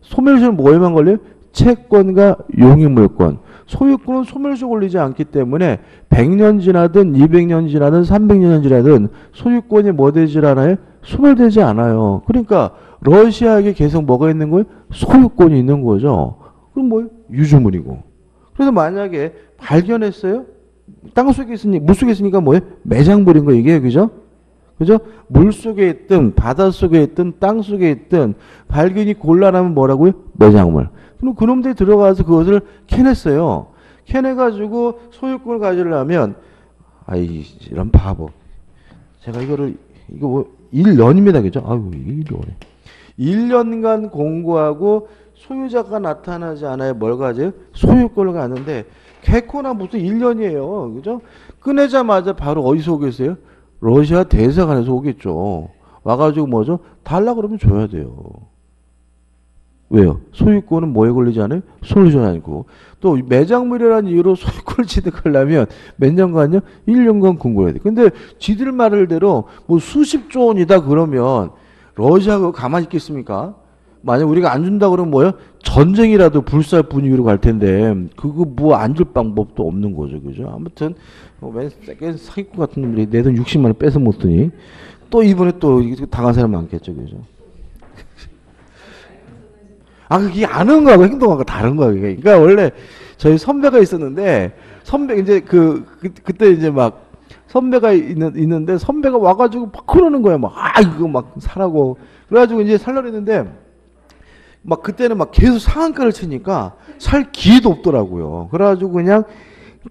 소멸시는 뭐에만 걸려요? 채권과 용의물권. 소유권은 소멸시 올리지 않기 때문에 100년 지나든 200년 지나든 300년 지나든 소유권이 뭐 되질 않아요? 소멸되지 않아요. 그러니까 러시아에게 계속 뭐가 있는 거예요? 소유권이 있는 거죠. 그럼 뭐예요? 유주물이고. 그래서 만약에 발견했어요? 땅 속에 있으니 물 속에 있으니까 뭐예요? 매장물인 거 이게 그죠? 그죠? 물 속에 있든 바다 속에 있든 땅 속에 있든 발견이 곤란하면 뭐라고요? 매장물. 그럼 그놈들이 들어가서 그것을 캐냈어요. 캐내가지고 소유권을 가지려면 아이 이런 바보. 제가 이거를 이거 뭐 1년입니다. 그죠? 아유 1년. 1년간 공부하고 소유자가 나타나지 않아야 뭘 가져요? 소유권을 가는데 개코나 무슨 1년이에요. 그죠? 꺼내자마자 바로 어디서 오겠어요? 러시아 대사관에서 오겠죠. 와가지고 뭐죠? 달라 그러면 줘야 돼요. 왜요? 소유권은 뭐에 걸리지 않아요? 소유권 아니고. 또 매장물이라는 이유로 소유권을 *laughs* 취득하려면 몇 년간요? 1년간 공부해야 돼. 근데 지들 말을대로 뭐 수십조 원이다 그러면 러시아가 가만히 있겠습니까? 만약 우리가 안 준다 그러면 뭐요? 전쟁이라도 불살 분위기로 갈 텐데 그거 뭐 안 줄 방법도 없는 거죠, 그죠? 아무튼 뭐맨 사기꾼 같은 놈들이 내 돈 60만 원 뺏어 먹더니 또 이번에 또 당한 사람 많겠죠, 그죠? 아, 그게 아는 거하고 행동하고 다른 그게. 그러니까 원래 저희 선배가 있었는데 선배 이제 그, 그 그때 이제 막 선배가 있는, 있는데 선배가 와가지고 막 그러는 거야. 막, 아, 이거 막 사라고. 그래가지고 이제 살려고 했는데 막 그때는 막 계속 상한가를 치니까 살 기회도 없더라고요. 그래가지고 그냥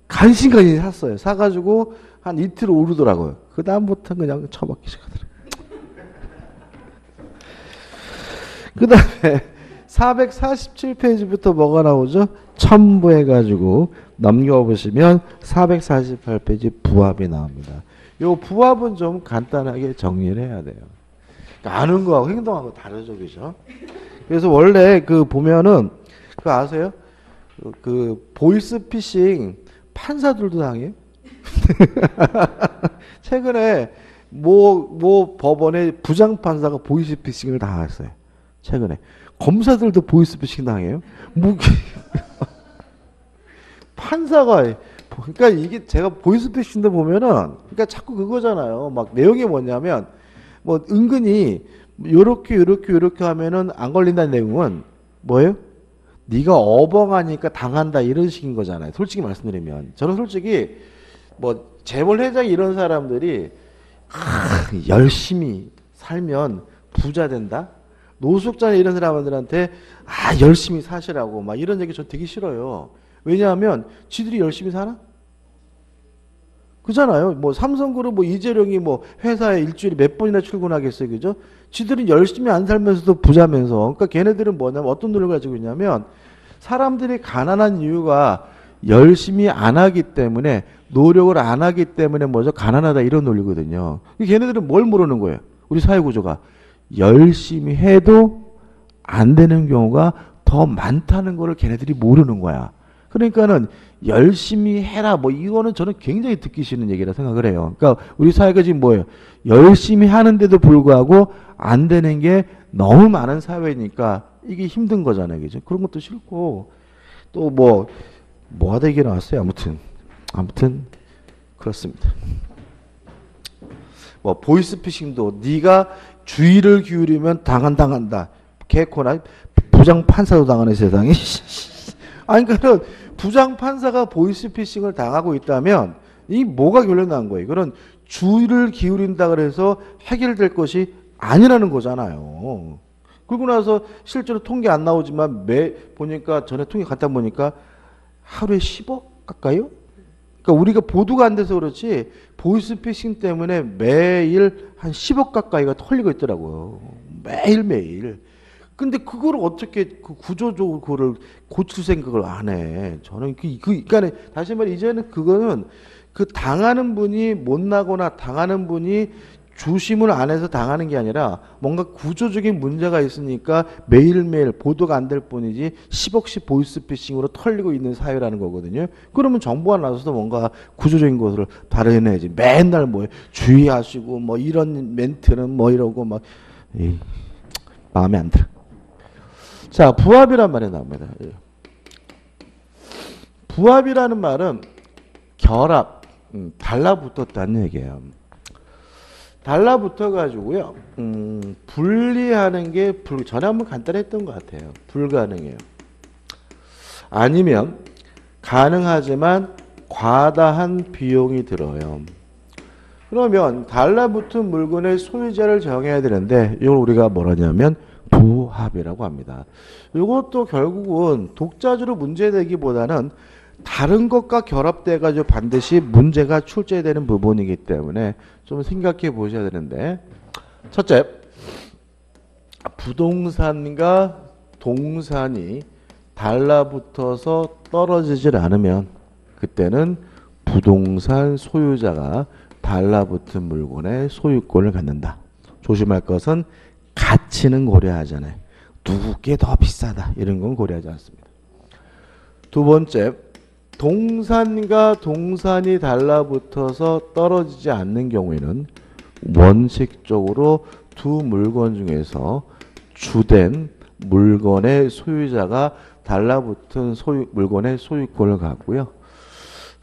간신간신 샀어요. 사가지고 한 이틀 오르더라고요. 그 다음부터 그냥 처박기 시작하더라고요. *laughs* 그 다음에 447페이지부터 뭐가 나오죠? 첨부해가지고 넘겨보시면 448페이지 부합이 나옵니다. 요 부합은 좀 간단하게 정리를 해야 돼요. 그러니까 아는 거하고 행동하고 다르죠, 그죠? 그래서 원래 그 보면은 그 아세요? 그, 그 보이스 피싱 판사들도 당해요. *laughs* 최근에 뭐, 뭐 법원에 부장판사가 보이스 피싱을 당했어요. 최근에. 검사들도 보이스 피싱 당해요. 뭐, *laughs* 판사가, 그러니까 이게 제가 보이스 피싱도 보면은, 그러니까 자꾸 그거잖아요. 막 내용이 뭐냐면, 뭐 은근히 요렇게 요렇게 요렇게 하면은 안 걸린다는 내용은 뭐예요? 네가 어벙하니까 당한다 이런 식인 거잖아요. 솔직히 말씀드리면 저는 솔직히 뭐 재벌 회장 이런 사람들이 아, 열심히 살면 부자 된다. 노숙자 이런 사람들한테 아 열심히 사시라고 막 이런 얘기 저 되게 싫어요. 왜냐하면 지들이 열심히 사나? 그잖아요. 뭐 삼성그룹 뭐 이재룡이 뭐 회사에 일주일에 몇 번이나 출근하겠어요. 그죠? 지들은 열심히 안 살면서도 부자면서. 그러니까 걔네들은 뭐냐면 어떤 노력을 가지고 있냐면 사람들이 가난한 이유가 열심히 안 하기 때문에 노력을 안 하기 때문에 뭐죠? 가난하다 이런 논리거든요. 걔네들은 뭘 모르는 거예요? 우리 사회 구조가 열심히 해도 안 되는 경우가 더 많다는 거를 걔네들이 모르는 거야. 그러니까는 열심히 해라 뭐 이거는 저는 굉장히 듣기 싫은 얘기라 생각을 해요. 그러니까 우리 사회가 지금 뭐예요? 열심히 하는데도 불구하고 안 되는 게 너무 많은 사회니까 이게 힘든 거잖아요. 그죠? 그런 것도 싫고 또 뭐 뭐 하다 이게 나왔어요. 아무튼 아무튼 그렇습니다. 뭐 보이스피싱도 네가 주의를 기울이면 당한 당한다. 개코나 부장 판사도 당하는 세상이. *laughs* 아니 그러니까는 부장 판사가 보이스피싱을 당하고 있다면 이 뭐가 결론 난 거예요? 그런 주의를 기울인다 그래서 해결될 것이 아니라는 거잖아요. 그러고 나서 실제로 통계 안 나오지만 매 보니까 전에 통계 갖다 보니까 하루에 10억 가까이요? 그러니까 우리가 보도가 안 돼서 그렇지 보이스피싱 때문에 매일 한 10억 가까이가 털리고 있더라고요. 매일 매일. 근데 그걸 어떻게 그 구조적으로 그거를 고칠 생각을 안 해. 저는 그, 그 그러니까 다시 말해 이제는 그거는 그 당하는 분이 못 나거나 당하는 분이 조심을 안 해서 당하는 게 아니라 뭔가 구조적인 문제가 있으니까 매일매일 보도가 안 될 뿐이지 10억씩 보이스피싱으로 털리고 있는 사회라는 거거든요. 그러면 정부가 나서서 뭔가 구조적인 것을 발현해야지. 맨날 뭐 주의하시고 뭐 이런 멘트는 뭐 이러고 막 에이, 마음에 안 들어. 자, 부합이란 말이 나옵니다. 예. 부합이라는 말은 결합, 음, 달라붙었다는 얘기예요. 달라붙어 가지고요. 음, 분리하는 게 불, 전에 한번 간단히 했던 것 같아요. 불가능해요. 아니면 가능하지만 과다한 비용이 들어요. 그러면 달라붙은 물건의 소유자를 정해야 되는데 이걸 우리가 뭐라냐면 부합이라고 합니다. 이것도 결국은 독자적으로 문제되기보다는 다른 것과 결합돼 가지고 반드시 문제가 출제되는 부분이기 때문에 좀 생각해 보셔야 되는데 첫째 부동산과 동산이 달라붙어서 떨어지질 않으면 그때는 부동산 소유자가 달라붙은 물건의 소유권을 갖는다. 조심할 것은 가치는 고려하잖아요. 누구께 더 비싸다 이런 건 고려하지 않습니다. 두 번째 동산과 동산이 달라붙어서 떨어지지 않는 경우에는 원칙적으로 두 물건 중에서 주된 물건의 소유자가 달라붙은 소유, 물건의 소유권을 갖고요.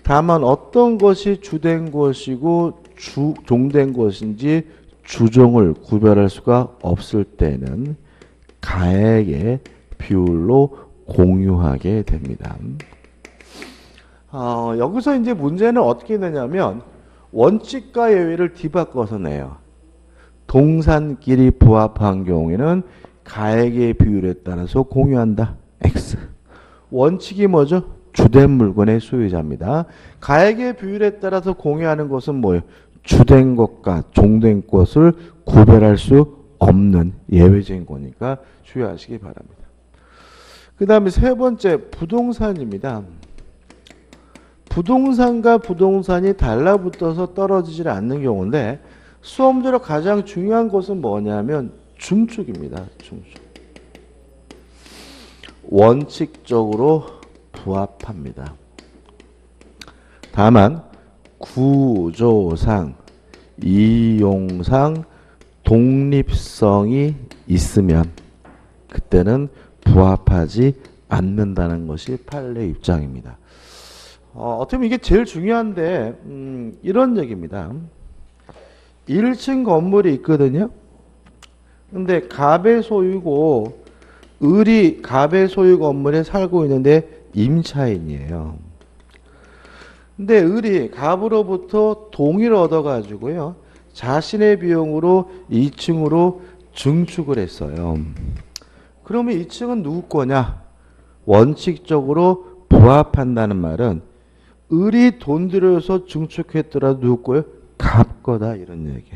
다만 어떤 것이 주된 것이고 주, 종된 것인지 주종을 구별할 수가 없을 때는 가액의 비율로 공유하게 됩니다. 어, 여기서 이제 문제는 어떻게 되냐면 원칙과 예외를 뒤바꿔서 내요. 동산끼리 부합한 경우에는 가액의 비율에 따라서 공유한다. X. 원칙이 뭐죠? 주된 물건의 소유자입니다. 가액의 비율에 따라서 공유하는 것은 뭐예요? 주된 것과 종된 것을 구별할 수 없는 예외적인 거니까 주의하시기 바랍니다. 그 다음에 세 번째 부동산입니다. 부동산과 부동산이 달라붙어서 떨어지질 않는 경우인데 수험적으로 가장 중요한 것은 뭐냐면 중축입니다. 중축. 원칙적으로 부합합니다. 다만 구조상, 이용상 독립성이 있으면 그때는 부합하지 않는다는 것이 판례 입장입니다. 어, 어떻게 보면 이게 제일 중요한데 음, 이런 얘기입니다. 1층 건물이 있거든요. 근데 갑의 소유고 을이 갑의 소유 건물에 살고 있는데 임차인이에요. 근데 을이 갑으로부터 동의를 얻어가지고요. 자신의 비용으로 2층으로 증축을 했어요. 그러면 2층은 누구 거냐? 원칙적으로 부합한다는 말은 을이 돈 들여서 증축했더라도 누구 거예요? 갑 거다 이런 얘기.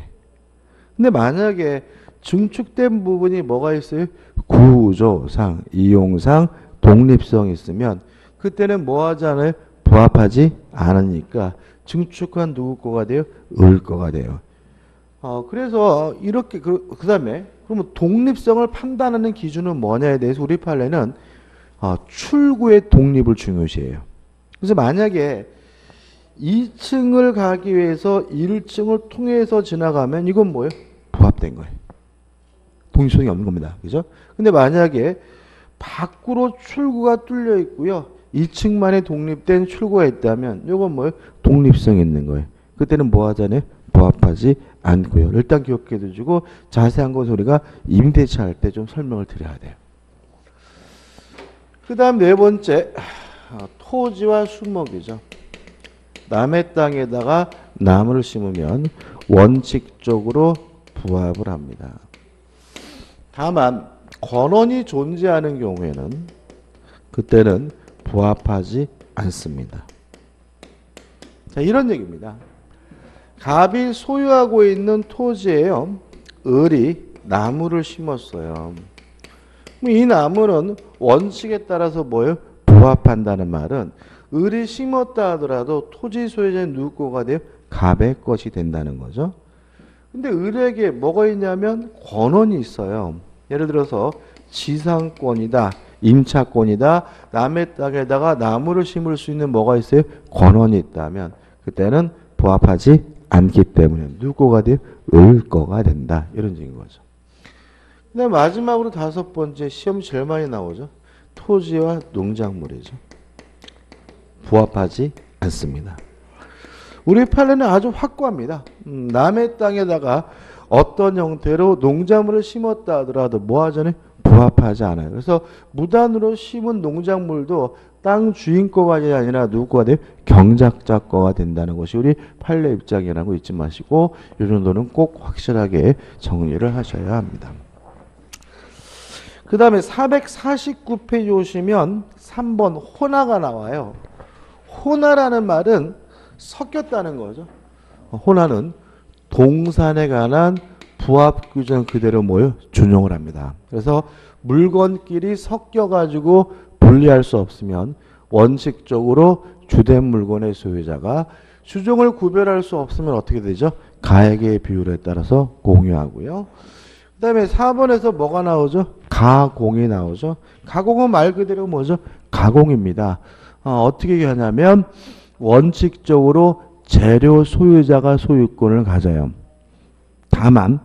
근데 만약에 증축된 부분이 뭐가 있어요? 구조상, 이용상, 독립성 있으면 그때는 뭐 하잖아요? 부합하지 않으니까 증축한 누구 거가 돼요? 을 거가 돼요. 어, 그래서 이렇게 그, 그 다음에 그러면 독립성을 판단하는 기준은 뭐냐에 대해서 우리 판례는 어, 출구의 독립을 중요시해요. 그래서 만약에 2층을 가기 위해서 1층을 통해서 지나가면 이건 뭐예요? 부합된 거예요. 독립성이 없는 겁니다. 그죠? 근데 만약에 밖으로 출구가 뚫려 있고요. 2층만의 독립된 출구가 있다면 이건 뭐예요? 독립성 있는 거예요. 그때는 뭐 하잖아요? 부합하지 않고요. 일단 기억해 두시고 자세한 건 우리가 임대차 할 때 좀 설명을 드려야 돼요. 그 다음 네 번째 아, 토지와 수목이죠. 남의 땅에다가 나무를 심으면 원칙적으로 부합을 합니다. 다만 권원이 존재하는 경우에는 그때는 부합하지 않습니다. 자, 이런 얘기입니다. 갑이 소유하고 있는 토지에요. 을이 나무를 심었어요. 이 나무는 원칙에 따라서 뭐예요? 부합한다는 말은 을이 심었다 하더라도 토지 소유자는 누구 거가 돼요? 갑의 것이 된다는 거죠. 근데 을에게 뭐가 있냐면 권원이 있어요. 예를 들어서 지상권이다, 임차권이다, 남의 땅에다가 나무를 심을 수 있는 뭐가 있어요? 권원이 있다면 그때는 부합하지 않기 때문에 누구 거가 돼요? 을 거가 된다. 이런 얘기인 거죠. 근데 마지막으로 다섯 번째 시험 제일 많이 나오죠. 토지와 농작물이죠. 부합하지 않습니다. 우리 판례는 아주 확고합니다. 음, 남의 땅에다가 어떤 형태로 농작물을 심었다 하더라도 뭐 하잖아요? 부합하지 않아요. 그래서 무단으로 심은 농작물도 땅 주인 거가 아니라 누구 거가 돼요? 경작자 거가 된다는 것이 우리 판례 입장이라고 잊지 마시고 이 정도는 꼭 확실하게 정리를 하셔야 합니다. 그 다음에 449페이지 오시면 3번 호나가 나와요. 호나라는 말은 섞였다는 거죠. 호나는 동산에 관한 부합 규정 그대로 뭐요? 준용을 합니다. 그래서 물건끼리 섞여가지고 분리할 수 없으면 원칙적으로 주된 물건의 소유자가 주종을 구별할 수 없으면 어떻게 되죠? 가액의 비율에 따라서 공유하고요. 그 다음에 4번에서 뭐가 나오죠? 가공이 나오죠. 가공은 말 그대로 뭐죠? 가공입니다. 어, 떻게 하냐면 원칙적으로 재료 소유자가 소유권을 가져요. 다만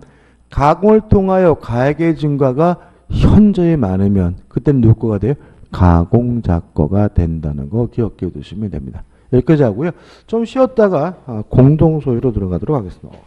가공을 통하여 가액의 증가가 현저히 많으면 그때는 누구 거가 돼요? 가공자 거가 된다는 거 기억해 두시면 됩니다. 여기까지 하고요. 좀 쉬었다가 어, 공동 소유로 들어가도록 하겠습니다.